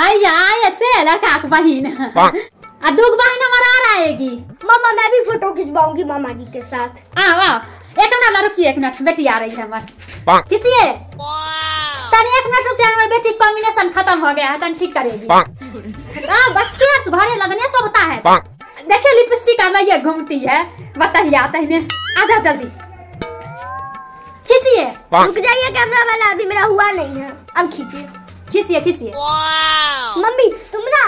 हाय यार ऐसे लड़का के बहन आ बहन हमारा आ आएगी मामा मैं भी फ़ोटो खिंचवाऊँगी मामा जी के साथ आओ आओ एक मिनट रुकिए एक मिनट बेटी आ रही है हमारी खींचिए तनी एक मिनट रुक जाए हमारी बेटी कॉम्बिनेशन खत्म हो गया है तनी ठीक करेगी हाँ बच्चे अब लगने सब होता है देखिए लिपस्टिक कर रही है घूमती है बताइए आता है आजा जल्दी खींचिए रुक जाइए कैमरा वाला अभी मेरा हुआ नहीं है अब खींचिए खींचिए खींचिए मम्मी तुम ना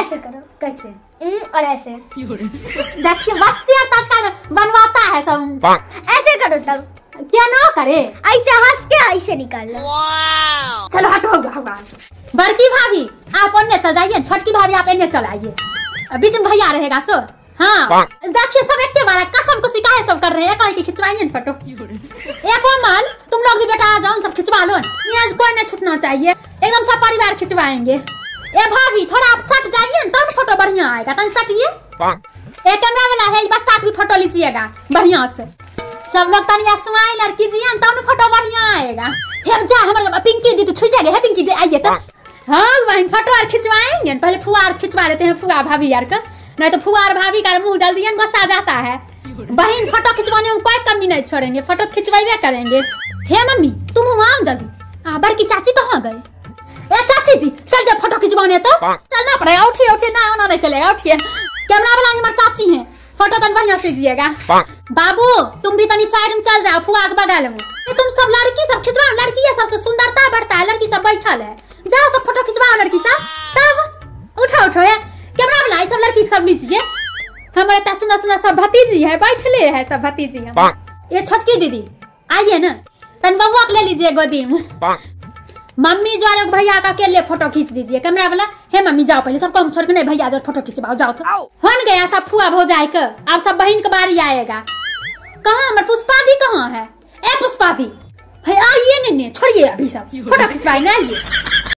ऐसे करो कैसे? हम्म, और ऐसे। देखिए बच्चे आजकल बनवाता है सब। ऐसे करो तब। क्या ना करे? ऐसे हंस के ऐसे निकाल लो। चलो हटो बड़की भाभी आप अन्य चल जाइए छोटकी भाभी आप अन्य चल आइए। बीच में भैया रहेगा सो। हाँ। देखिए सब एक बार कसम को शिकायत सब कर रहे हैं कहीं की खिंचवाइए फ़ोटो। एक और मान तुम लोग भी बेटा आ जाओ सब खिंचवा लो आज कोई नहीं छूटना चाहिए। एकदम सब परिवार खिंचवाएँगे। ए भाभी थोड़ा आप सट जाइए न तब फ़ोटो बढ़िया आएगा तन सटिए। एक कैमरा वाला है बच्चा भी फ़ोटो लीजिएगा बढ़िया से। सब लोग तनिया स्माइल और कीजिए न तब फ़ोटो बढ़िया आएगा। फिर जा हमारे पिंकी दी तो छू जाएगा है पिंकी दी आइए तो हाँ बहन फ़ोटो और खिंचवाएँगे पहले फुआ और खिंचवा लेते हैं फुआ भाभी यार का। नहीं तो फुआ और भाभी का मुँह जल्दी गुस्सा जाता है। बहन फ़ोटो खिंचवाने में कोई कमी नहीं छोड़ेंगे फ़ोटो खिंचवाइबे करेंगे। हे मम्मी तुम वहाँ जल्दी। आ बड़की चाची कहाँ गए ए चाची जी चल जा फ़ोटो खिंचवाने तो। चलना पड़ेगा उठिए उठिए ना होना नहीं चलेगा उठिए। कैमरा वाला हमारी चाची है। फ़ोटो तन बढ़िया से लीजिएगा बाबू तुम भी तनी साइड में चल जाओ फुआ के बगल में। ये तुम सब लड़की सब खिंचवाओ लड़की है सबसे सुंदरता बढ़ता है लड़की सब बैठल है। जाओ सब फ़ोटो खिंचवाओ लड़की सब। तब उठो उठो है कैमरा वाला ये सब लड़की सब लीजिए। हमारे इतना सुंदर सुंदर सब भतीजी है बैठले है सब भतीजी हम ये छोटकी दीदी आइए ना। तन बबुआ ले लीजिए गोदी में। मम्मी जो है भैया का अकेले फ़ोटो खींच दीजिए। कैमरा वाला हे मम्मी जाओ पहले सब कम छोड़ के नहीं भैया जो फ़ोटो खींचवाओ जाओ तो होन गया सब फुआ हो जाए के। अब सब बहन के बारी आएगा। कहाँ हमारे पुष्पा दी कहाँ है? ए पुष्पा दी। भैया आइए ने छोड़िए अभी सब। फ़ोटो खिंचवाए ना आइए।